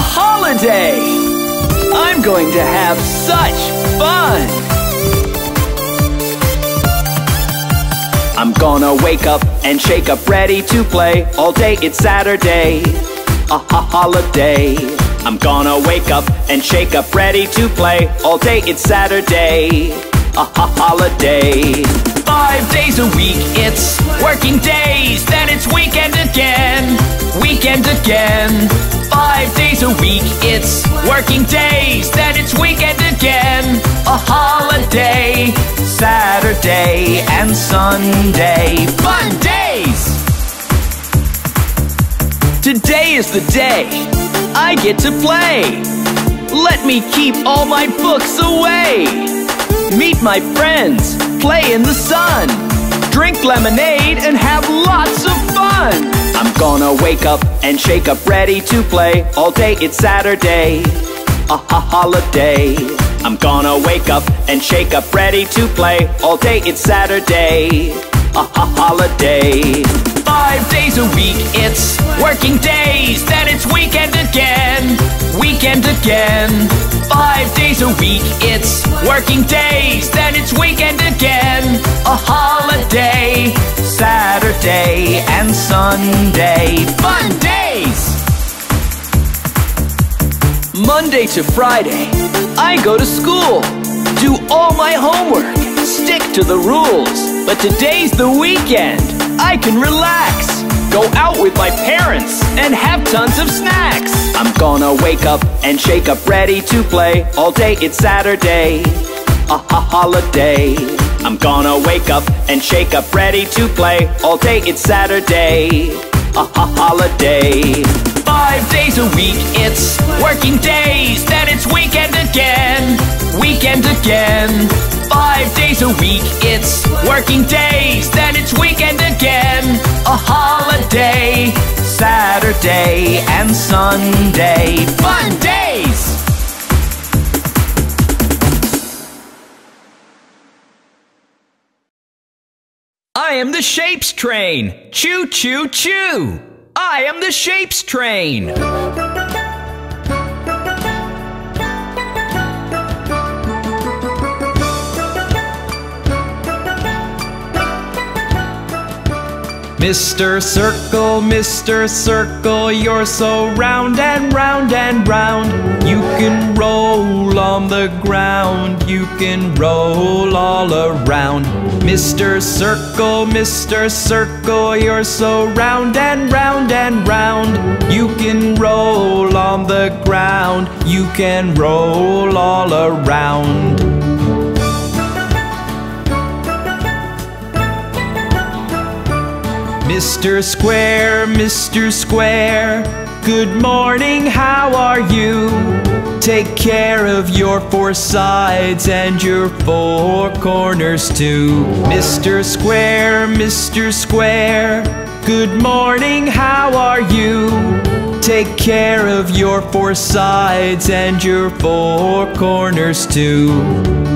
holiday! I'm going to have such fun! I'm gonna wake up and shake up ready to play All day it's Saturday, a ha holiday I'm gonna wake up and shake up ready to play All day it's Saturday, a ha holiday Five days a week. It's working days Then it's weekend again, weekend again. Five days a week. It's working days Then it's weekend again, a holiday Saturday and Sunday. Fun days! Today is the day I get to play. Let me keep all my books away. Meet my friends, play in the sun, drink lemonade, and have lots of fun. I'm gonna wake up and shake up ready to play. All day it's Saturday, a ha holiday. I'm gonna wake up and shake up ready to play. All day it's Saturday, a ha holiday. Five days a week, it's working days. Then it's weekend again, weekend again. Five days a week, it's working days. Then it's weekend again, a holiday. Saturday and Sunday, fun days! Monday to Friday, I go to school, do all my homework, stick to the rules. But today's the weekend, I can relax, go out with my parents, and have tons of snacks. I'm gonna wake up and shake up ready to play. All day it's Saturday, a ha holiday. I'm gonna wake up and shake up ready to play. All day it's Saturday, a ha holiday. Five days a week, it's working days. Then it's weekend again, weekend again. Five days a week, it's working days. Then it's weekend again, a holiday. Saturday and Sunday, fun days! I am the Shapes Train. Choo choo choo. I am the Shapes Train. Mr. Circle, Mr. Circle, you're so round and round and round. You can roll on the ground, you can roll all around. Mr. Circle, Mr. Circle, you're so round and round and round. You can roll on the ground, you can roll all around. Mr. Square, Mr. Square, good morning, how are you? Take care of your four sides and your four corners too. Mr. Square, Mr. Square, good morning, how are you? Take care of your four sides and your four corners too.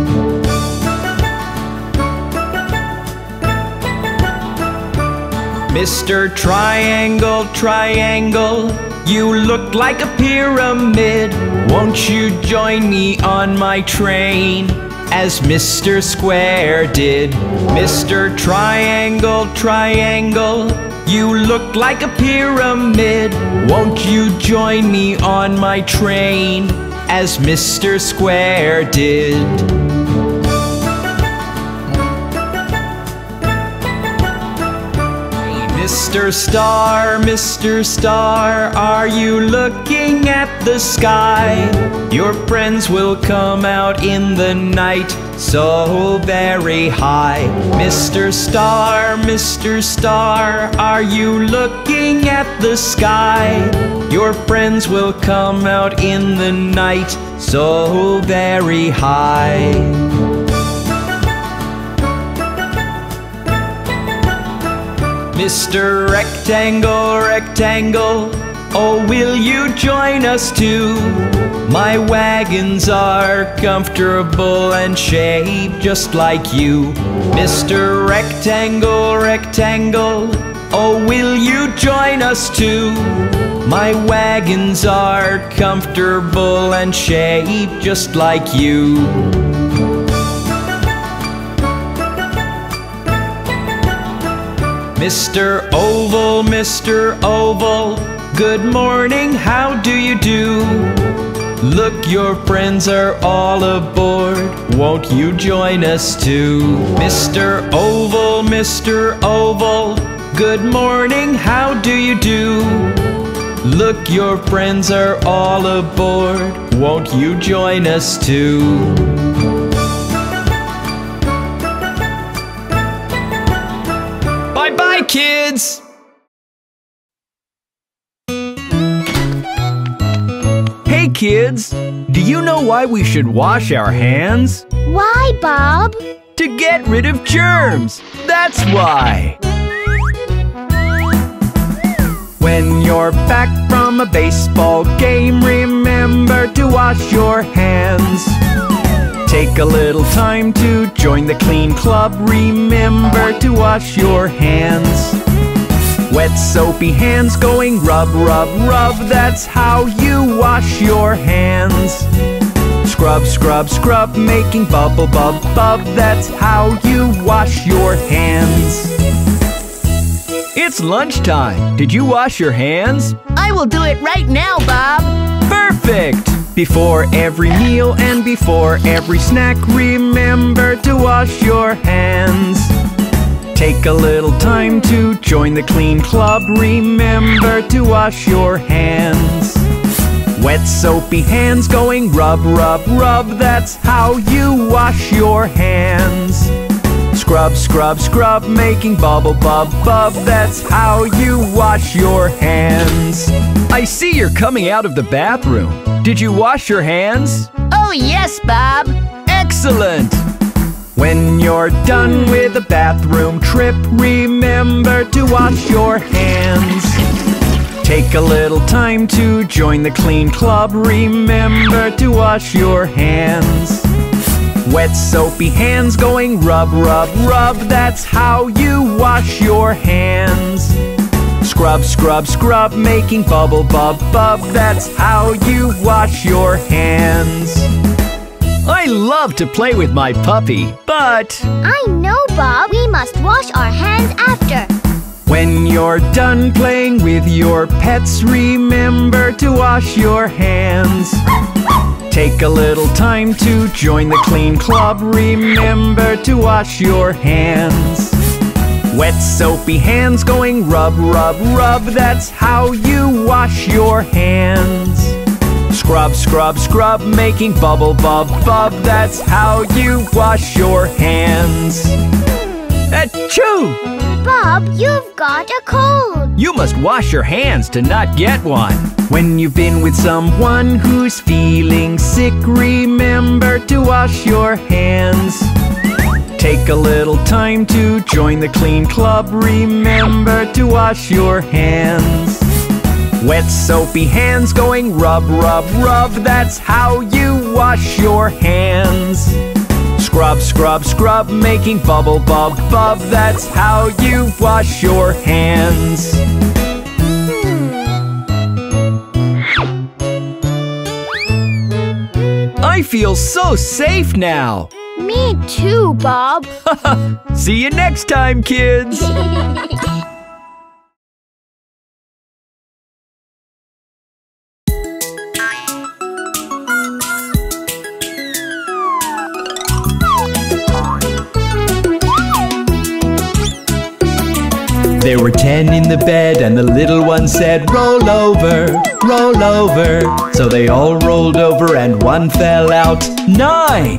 Mr. Triangle, Triangle, you look like a pyramid. Won't you join me on my train? As Mr. Square did. Mr. Triangle, Triangle, you look like a pyramid. Won't you join me on my train? As Mr. Square did. Mr. Star, Mr. Star, are you looking at the sky? Your friends will come out in the night so very high. Mr. Star, Mr. Star, are you looking at the sky? Your friends will come out in the night so very high. Mr. Rectangle, Rectangle, oh, will you join us too? My wagons are comfortable and shaped just like you. Mr. Rectangle, Rectangle, Oh, will you join us too? My wagons are comfortable and shaped just like you. Mr. Oval, Mr. Oval, good morning, how do you do? Look, your friends are all aboard, won't you join us too? Mr. Oval, Mr. Oval, good morning, how do you do? Look, your friends are all aboard, won't you join us too? Bye-bye, kids! Hey, kids! Do you know why we should wash our hands? Why, Bob? To get rid of germs! That's why! When you're back from a baseball game, remember to wash your hands. Take a little time to join the clean club. Remember to wash your hands. Wet soapy hands going rub, rub, rub. That's how you wash your hands. Scrub, scrub, scrub, making bubble, bub, bub. That's how you wash your hands. It's lunchtime. Did you wash your hands? I will do it right now, Bob. Perfect! Before every meal and before every snack, remember to wash your hands. Take a little time to join the clean club. Remember to wash your hands. Wet soapy hands going rub, rub, rub. That's how you wash your hands. Scrub, scrub, scrub, making bubble, bub, bub. That's how you wash your hands. I see you're coming out of the bathroom. Did you wash your hands? Oh, yes, Bob. Excellent! When you're done with a bathroom trip, remember to wash your hands. Take a little time to join the clean club. Remember to wash your hands. Wet soapy hands going rub, rub, rub. That's how you wash your hands. Scrub, scrub, scrub, making bubble, bub, bub. That's how you wash your hands. I love to play with my puppy, but I know, Bob. We must wash our hands after. when you're done playing with your pets, remember to wash your hands. Take a little time to join the clean club. Remember to wash your hands. Wet soapy hands going rub, rub, rub. That's how you wash your hands. Scrub, scrub, scrub, making bubble, bub, bub. That's how you wash your hands. Achoo! Bob, you've got a cold. You must wash your hands to not get one. When you've been with someone who's feeling sick, remember to wash your hands. Take a little time to join the clean club. Remember to wash your hands. Wet soapy hands going rub, rub, rub. That's how you wash your hands. Scrub, scrub, scrub, making bubble, bub, bub. That's how you wash your hands. I feel so safe now. Me too, Bob. See you next time, kids. There were ten in the bed, and the little one said, Roll over, roll over. So they all rolled over, and one fell out. Nine!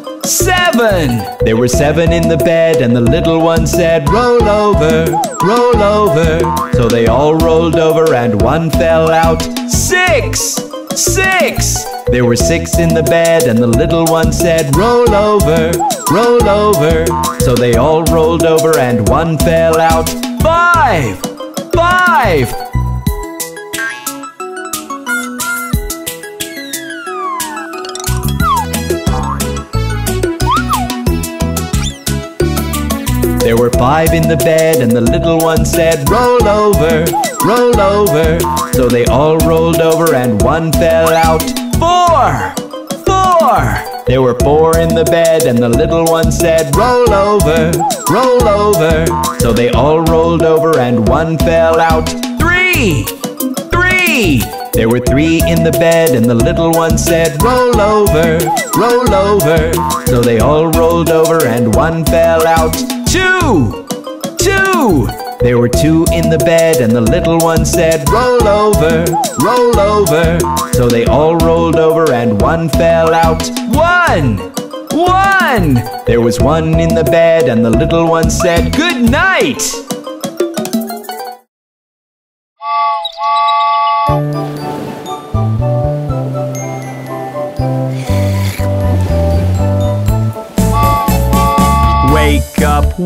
Seven! There were seven in the bed, and the little one said, Roll over, roll over. So they all rolled over, and one fell out. Six! Six! There were six in the bed, and the little one said, Roll over, roll over. So they all rolled over, and one fell out. Five! Five! There were five in the bed, and the little one said, Roll over, roll over. So they all rolled over, and one fell out. Four! Four! There were four in the bed, and the little one said, Roll over, roll over. So they all rolled over, and one fell out. Three! Three! There were three in the bed, and the little one said, Roll over, roll over. So they all rolled over, and one fell out. Two! Two! There were two in the bed, and the little one said, Roll over, roll over. So they all rolled over, and one fell out. One! One! There was one in the bed, and the little one said, Good night!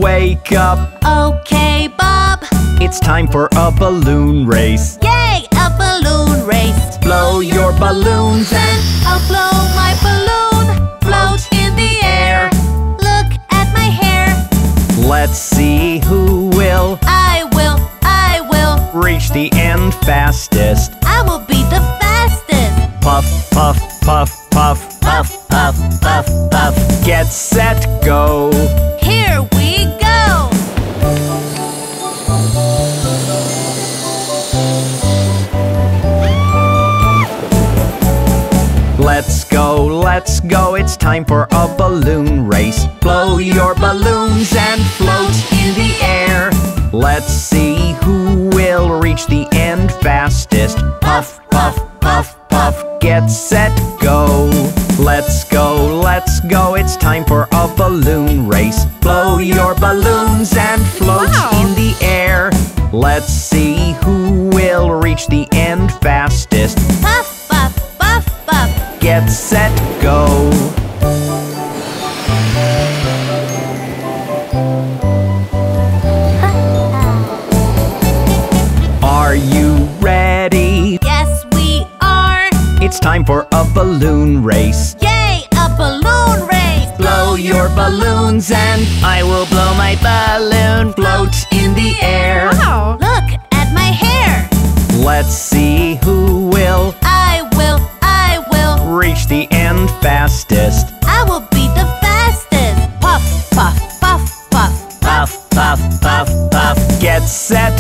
Wake up, Okay, Bob. it's time for a balloon race. Yay, a balloon race. Blow your balloons and I'll blow my balloon. Float in the air. Look at my hair. let's see who will I will, I will. reach the end fastest. I will be the fastest. Puff, puff, puff, puff, Puff, puff, puff, puff. get set, go. Let's go, let's go, it's time for a balloon race. Blow your balloons and float in the air. Let's see who will reach the end fastest. Puff, puff, puff, puff, get set, go. Let's go, let's go, it's time for a balloon race. Blow your balloons and float Wow. in the air. Let's see who will reach the end fastest. Get set, go. Are you ready? Yes, we are. It's time for a balloon race. Yay, a balloon race. Blow your balloons and I will blow my balloon. Float in the air. Wow. Look at my hair. Let's see fastest. I will be the fastest. Puff, puff, puff, puff. Puff, puff, puff, puff. Get set,